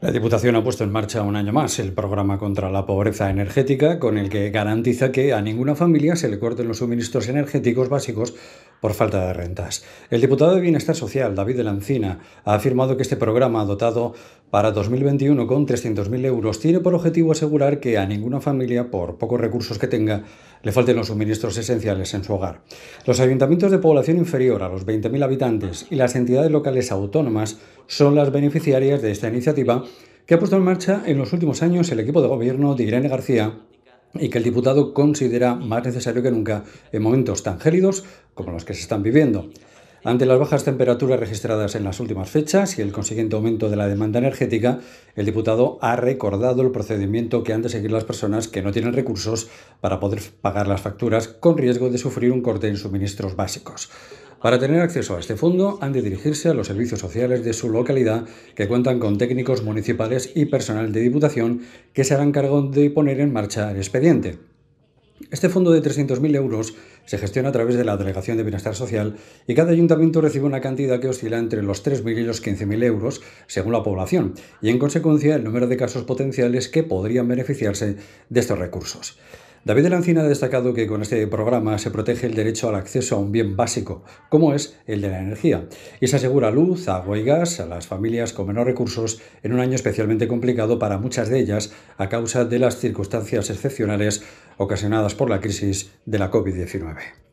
La Diputación ha puesto en marcha un año más el programa contra la pobreza energética, con el que garantiza que a ninguna familia se le corten los suministros energéticos básicos por falta de rentas. El diputado de Bienestar Social, David de Lancina, ha afirmado que este programa, dotado para 2021 con 300.000 euros, tiene por objetivo asegurar que a ninguna familia, por pocos recursos que tenga, le falten los suministros esenciales en su hogar. Los ayuntamientos de población inferior a los 20.000 habitantes y las entidades locales autónomas son las beneficiarias de esta iniciativa que ha puesto en marcha en los últimos años el equipo de gobierno de Irene García y que el diputado considera más necesario que nunca en momentos tan gélidos como los que se están viviendo. Ante las bajas temperaturas registradas en las últimas fechas y el consiguiente aumento de la demanda energética, el diputado ha recordado el procedimiento que han de seguir las personas que no tienen recursos para poder pagar las facturas con riesgo de sufrir un corte en suministros básicos. Para tener acceso a este fondo han de dirigirse a los servicios sociales de su localidad que cuentan con técnicos municipales y personal de diputación que se harán cargo de poner en marcha el expediente. Este fondo de 300.000 euros se gestiona a través de la Delegación de Bienestar Social y cada ayuntamiento recibe una cantidad que oscila entre los 3.000 y los 15.000 euros según la población y en consecuencia el número de casos potenciales que podrían beneficiarse de estos recursos. David de ha destacado que con este programa se protege el derecho al acceso a un bien básico, como es el de la energía, y se asegura luz, agua y gas a las familias con menos recursos en un año especialmente complicado para muchas de ellas a causa de las circunstancias excepcionales ocasionadas por la crisis de la COVID-19.